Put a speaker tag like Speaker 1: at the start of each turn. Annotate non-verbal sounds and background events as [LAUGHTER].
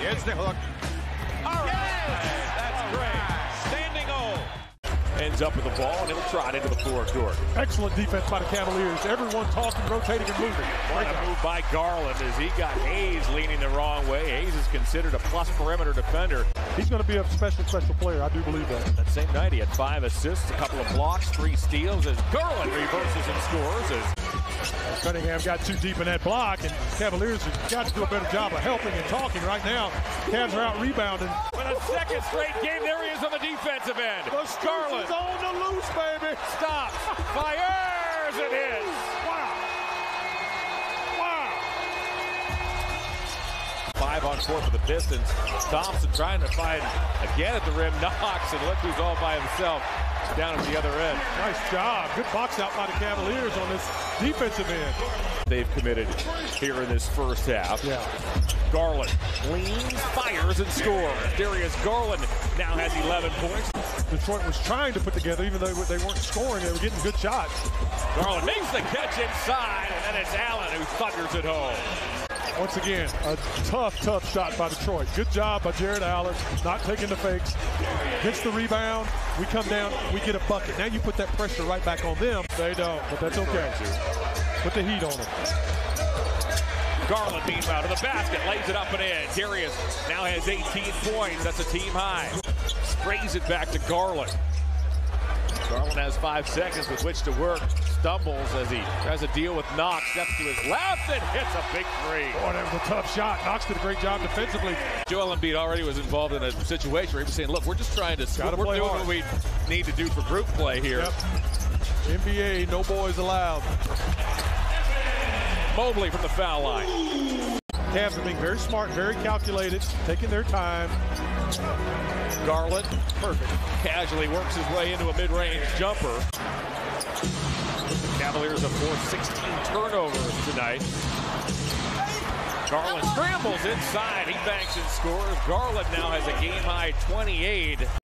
Speaker 1: Here's the hook.
Speaker 2: All right. That's great. Standing O. Ends up with the ball, and it'll trot into the floor court.
Speaker 3: Excellent defense by the Cavaliers. Everyone talking, rotating, and moving.
Speaker 2: What a move by Garland as he got Hayes leaning the wrong way. Hayes is considered a plus perimeter defender.
Speaker 3: He's going to be a special, special player. I do believe that.
Speaker 2: That same night, he had five assists, a couple of blocks, three steals as Garland reverses and scores as
Speaker 3: Cunningham got too deep in that block, and Cavaliers have got to do a better job of helping and talking right now. Cavs are out rebounding.
Speaker 2: With a second straight game, there he is on the defensive end.
Speaker 3: The is on the loose, baby.
Speaker 2: stops, [LAUGHS] fires, and hits.
Speaker 3: Wow. Wow.
Speaker 2: Five on four for the Pistons. Thompson trying to find again at the rim, knocks, and look who's all by himself down at the other end.
Speaker 3: Nice job. Good box out by the Cavaliers on this defensive end.
Speaker 2: They've committed here in this first half.
Speaker 3: Yeah.
Speaker 2: Garland leans, fires, and scores. Darius Garland now has 11 points.
Speaker 3: Detroit was trying to put together, even though they weren't scoring, they were getting good shots.
Speaker 2: Garland makes the catch inside, and then it's Allen who thunders it home.
Speaker 3: Once again, a tough, tough shot by Detroit. Good job by Jarrett Allen, not taking the fakes. Gets the rebound. We come down, we get a bucket. Now you put that pressure right back on them. They don't, but that's okay. Put the heat on them.
Speaker 2: Garland, meanwhile, to the basket, lays it up and in. Darius now has 18 points. That's a team high. Sprays it back to Garland. Garland has five seconds with which to work. Stumbles as he tries to deal with Knox. Steps to his left and hits a big three.
Speaker 3: Boy, that was a tough shot. Knox did a great job defensively.
Speaker 2: Joel Embiid already was involved in a situation where he was saying, look, we're just trying to
Speaker 3: Gotta
Speaker 2: we're
Speaker 3: play
Speaker 2: doing
Speaker 3: hard.
Speaker 2: what we need to do for group play here.
Speaker 3: Yep. NBA, no boys allowed.
Speaker 2: Mobley from the foul line.
Speaker 3: Cavs are being very smart, very calculated, taking their time.
Speaker 2: Garland
Speaker 3: Perfect.
Speaker 2: casually works his way into a mid-range jumper. Cavaliers have forced 16 turnovers tonight. Garland scrambles inside. He banks and scores. Garland now has a game-high 28.